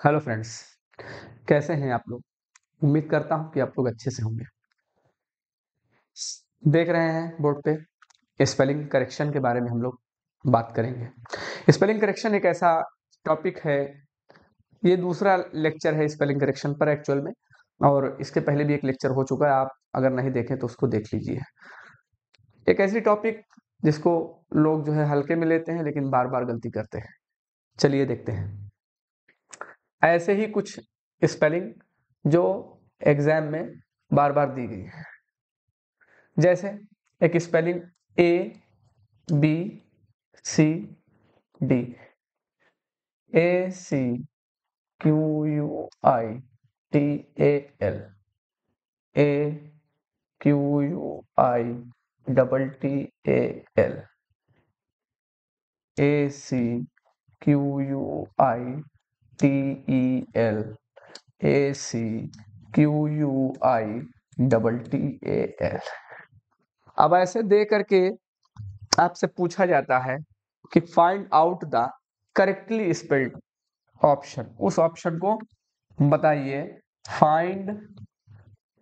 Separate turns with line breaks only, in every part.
Hello friends, कैसे हैं आप लोग? उम्मीद करता हूँ कि आप लोग अच्छे से होंगे। देख रहे हैं बोर्ड पे, स्पेलिंग करेक्शन के बारे में हम लोग बात करेंगे। स्पेलिंग करेक्शन एक ऐसा टॉपिक है, ये दूसरा लेक्चर है स्पेलिंग करेक्शन पर एक्चुअल में, और इसके पहले भी एक लेक्चर हो चुका है, आप अगर नहीं देखें तो उसको देख लीजिए। एक ऐसी टॉपिक जिसको लोग जो है हल्के में लेते हैं, लेकिन बार बार गलती करते हैं। चलिए देखते हैं। ऐसे ही कुछ स्पेलिंग जो एग्ज़ाम में बार बार दी गई है। जैसे एक spelling A B C D A C Q U I T A L A Q U I double T A L A C Q U I T E L A C Q U I double T A L अब ऐसे दे करके आपसे पूछा जाता है कि find out the correctly spelled option उस ऑप्शन को बताइए find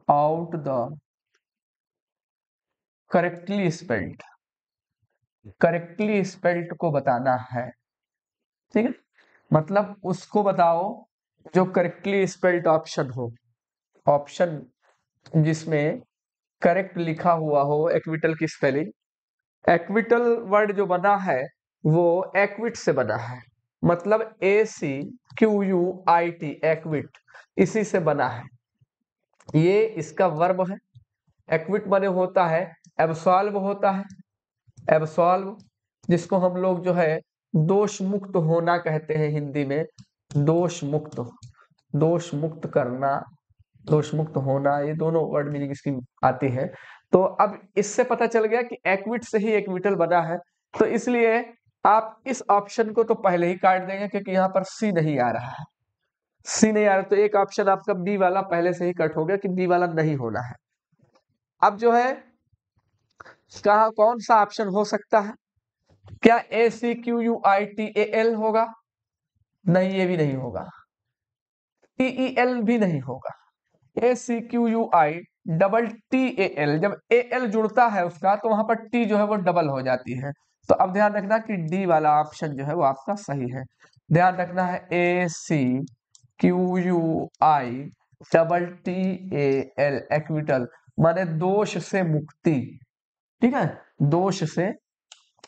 out the correctly spelled correctly spelled को बताना है। ठीक है? मतलब उसको बताओ जो करेक्टली स्पेल्ड ऑप्शन हो। ऑप्शन जिसमें करेक्ट लिखा हुआ हो एक्विटल की स्पेलिंग एक्विटल वर्ड जो बना है, वो एक्विट से बना है। मतलब A C Q U I T acquit इसी से बना है। ये इसका वर्ब है। एक्विट बने होता है एब्सॉल्व होता है। एब्सॉल्व जिसको हम लोग जो है दोष मुक्त होना कहते हैं हिंदी में दोष मुक्त दोष मुक्त करना दोष मुक्त होना, ये दोनों वर्ड मीनिंग इसकी आती है। तो अब इससे पता चल गया कि एक्विट से ही एक्विटल बना है। तो इसलिए आप इस ऑप्शन को तो पहले ही काट देंगे क्योंकि यहाँ पर सी नहीं आ रहा है। सी नहीं आ रहा तो एक ऑप्शन आपका बी वाला पहले से ही कट हो गया कि बी वाला नहीं होना है। अब जो है, कहा, कौन सा ऑप्शन हो सकता है? क्या A C Q U I T A L होगा? नहीं, ये भी नहीं होगा। टी ई एल भी नहीं होगा। A C Q U I double T A L जब ए एल जुड़ता है उसका तो वहाँ पर टी जो है वो डबल हो जाती है। तो अब ध्यान रखना कि डी वाला ऑप्शन जो है वो आपका सही है। ध्यान रखना है A C Q U I double T A L acquittal माने दोष से मुक्ति। ठीक है? दोष से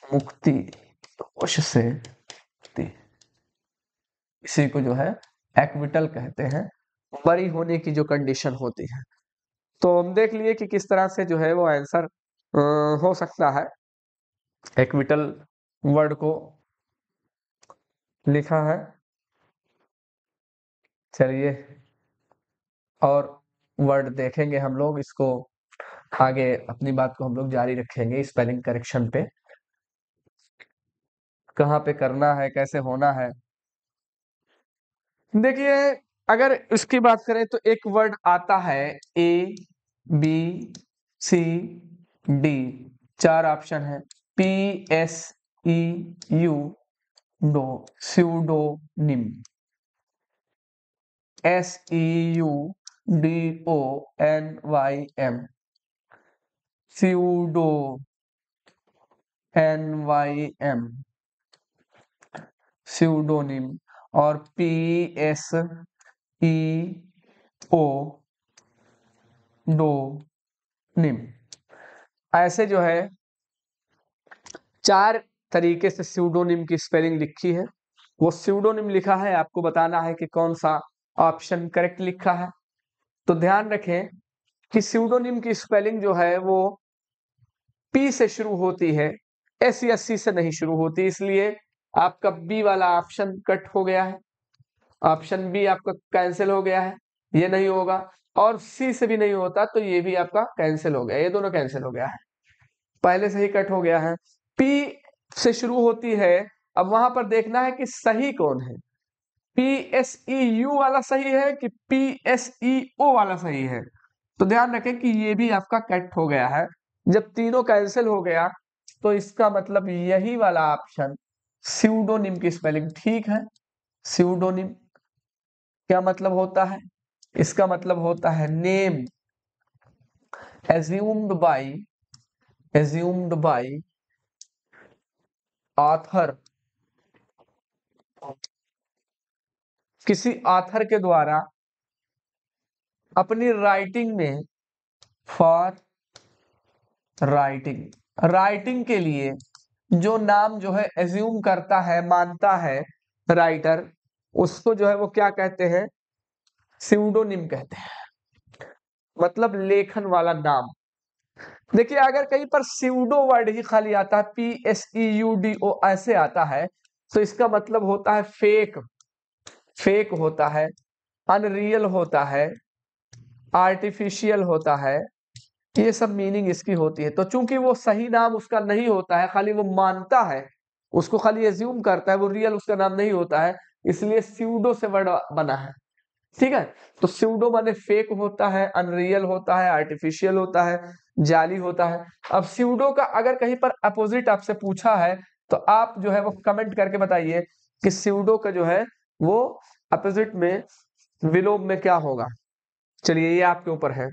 मुक्ति दोष से मुक्ति। इसी को जो है एक्विटल कहते हैं। बरी होने की जो कंडीशन होती है। तो हम देख लिए कि किस तरह से जो है वो आंसर हो सकता है। एक्विटल वर्ड को लिखा है। चलिए, और वर्ड देखेंगे हम लोग। इसको आगे अपनी बात को हम लोग जारी रखेंगे स्पेलिंग करेक्शन पे। कहाँ पे करना है, कैसे होना है। देखिए, अगर इसकी बात करें तो एक वर्ड आता है ए, बी, सी, डी। चार ऑप्शन है। P, S, E, U, dough, pseudonym. S, E, U, D, O, N, Y, M. Pseudo, N, Y, M. Pseudonym और पी एस ई ओ डो निम ऐसे जो है, चार तरीके से स्यूडोनिम की स्पेलिंग लिखी है। वो स्यूडोनिम लिखा है, आपको बताना है कि कौन सा ऑप्शन करेक्ट लिखा है। तो ध्यान रखें कि स्यूडोनिम की स्पेलिंग जो है, वो पी से शुरू होती है एस या सी से नहीं शुरू होती, इसलिए आपका बी वाला ऑप्शन कट हो गया है। ऑप्शन बी आपका कैंसिल हो गया है। ये नहीं होगा और सी से भी नहीं होता तो ये भी आपका कैंसिल हो गया। ये दोनों कैंसिल हो गया है। पहले से ही कट हो गया है। पी से शुरू होती है। अब वहाँ पर देखना है कि सही कौन है। पी एस ई यू वाला सही है कि पी एस ई ओ वाला सही है। तो ध्यान रखें कि ये भी आपका कट हो गया है। जब तीनों कैंसिल हो गया तो इसका मतलब यही वाला ऑप्शन स्यूडोनिम की स्पेलिंग ठीक है। स्यूडोनिम क्या मतलब होता है? इसका मतलब होता है name assumed by assumed by author किसी ऑथर के द्वारा अपनी राइटिंग में फॉर राइटिंग राइटिंग के लिए जो नाम जो है एज्यूम करता है, मानता है राइटर उसको जो है वो क्या कहते हैं? सिउडोनिम कहते हैं। मतलब लेखन वाला नाम। देखिए, अगर कहीं पर सिउडो वर्ड ही खाली आता है P S E U D O ऐसे आता है तो इसका मतलब होता है फेक फेक होता है अनरियल होता है आर्टिफिशियल होता है ये सब मीनिंग इसकी होती है। तो चूँकि वो सही नाम उसका नहीं होता है, खाली वो मानता है, उसको खाली एज्यूम करता है, वो रियल उसका नाम नहीं होता है, इसलिए स्यूडो से वर्ड बना है। ठीक है? तो स्यूडो माने फेक होता है अनरियल होता है आर्टिफिशियल होता है, जाली होता है। अब स्यूडो का अगर कहीं पर अपोजिट आपसे पूछा है तो आप जो है वो कमेंट करके बताइए कि स्यूडो का जो है वो अपोजिट में, विलोम में क्या होगा। चलिए, ये आपके ऊपर है।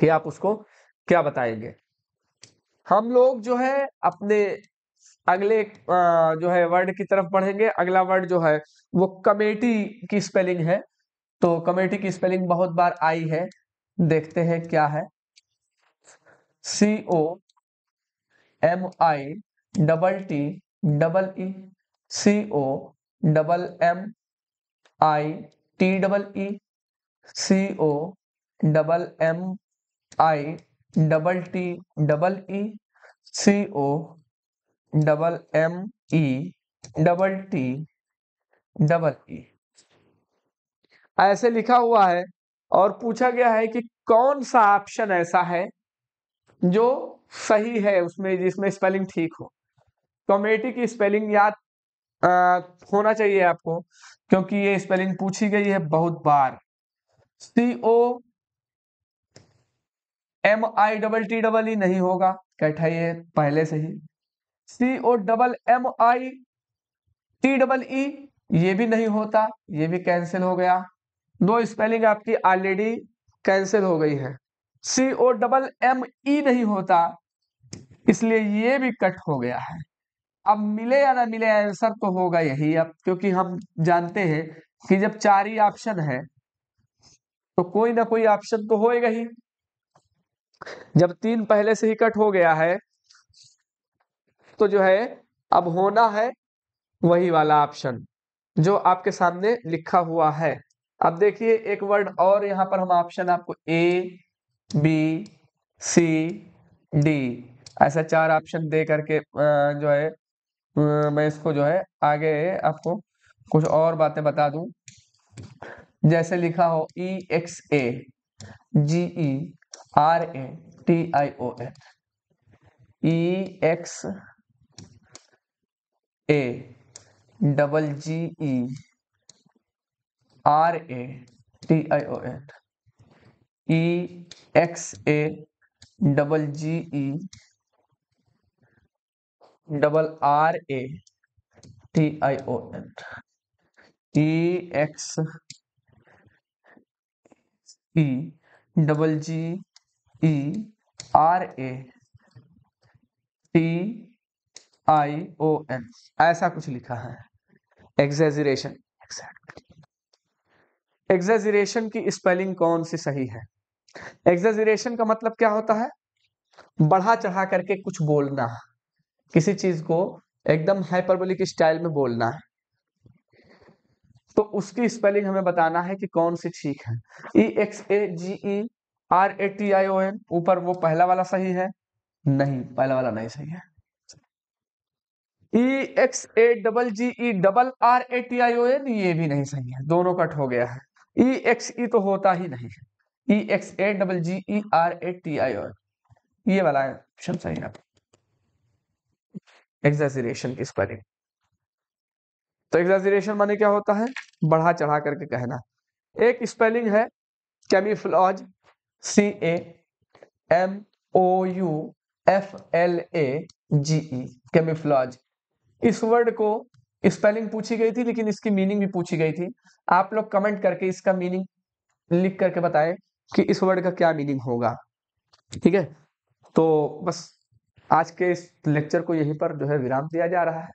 कि आप उसको क्या बताएँगे? हम लोग जो है अपने अगले जो है वर्ड की तरफ़ बढ़ेंगे। अगला वर्ड जो है वो कमेटी की स्पेलिंग है। तो कमेटी की स्पेलिंग बहुत बार आई है। देखते हैं क्या है। C O M I double T double E. C O double M I T double E. C O double M I double T double E C O double M E double T double E ऐसे लिखा हुआ है और पूछा गया है कि कौन सा ऑप्शन ऐसा है जो सही है उसमें जिसमें स्पेलिंग ठीक हो। कॉमेटी की स्पेलिंग याद आ, होना चाहिए आपको क्योंकि ये स्पेलिंग पूछी गई है बहुत बार। C O M I double T double E नहीं होगा। कैठा ये पहले से ही। C O double M I T double E ये भी नहीं होता। ये भी कैंसिल हो गया। दो स्पेलिंग आपकी ऑलरेडी कैंसिल हो गई है। सी ओ डबल एम ई नहीं होता। इसलिए ये भी कट हो गया है। अब मिले या ना मिले आंसर तो होगा यही अब, क्योंकि हम जानते हैं कि जब चार ही ऑप्शन है तो कोई ना कोई ऑप्शन तो होएगा ही। जब तीन पहले से ही कट हो गया है तो जो है, अब होना है वही वाला ऑप्शन जो आपके सामने लिखा हुआ है। अब देखिए, एक वर्ड और यहाँ पर हम ऑप्शन आपको ए बी सी डी ऐसा चार ऑप्शन दे करके जो है मैं इसको जो है, आगे आपको कुछ और बातें बता दूँ। जैसे लिखा हो E X A G E R A T I O N E X A double G E R A T I O N E X A double G E double R A T I O N E X E double G E R A T I O N ऐसा कुछ लिखा है। Exaggeration exaggeration की spelling कौन सी सही है? Exaggeration का मतलब क्या होता है? बढ़ा चढ़ा करके कुछ बोलना। किसी चीज़ को एकदम हाइपरबोलिक स्टाइल में बोलना है। तो उसकी स्पेलिंग हमें बताना है कि कौन सी ठीक है। E X A G E R A T I O N ऊपर वो पहला वाला सही है? नहीं, पहला वाला नहीं सही है। E X A double G E double R A T I O N ये भी नहीं सही है। दोनों कट हो गया है। ई एक्स ई तो होता ही नहीं है। E X A double G E R A T I O ये वाला ऑप्शन सही है। एग्जेजरेशन की स्पेलिंग तो एग्जेजरेशन माने क्या होता है? बढ़ा चढ़ा करके कहना। एक स्पेलिंग है camouflage C A M O U F L A G E camouflage इस वर्ड को स्पेलिंग पूछी गई थी, लेकिन इसकी मीनिंग भी पूछी गई थी। आप लोग कमेंट करके इसका मीनिंग लिख करके बताएँ कि इस वर्ड का क्या मीनिंग होगा। ठीक है? तो बस आज के इस लेक्चर को यहीं पर जो है विराम दिया जा रहा है।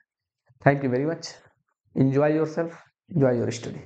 Thank you very much enjoy yourself. Enjoy your study.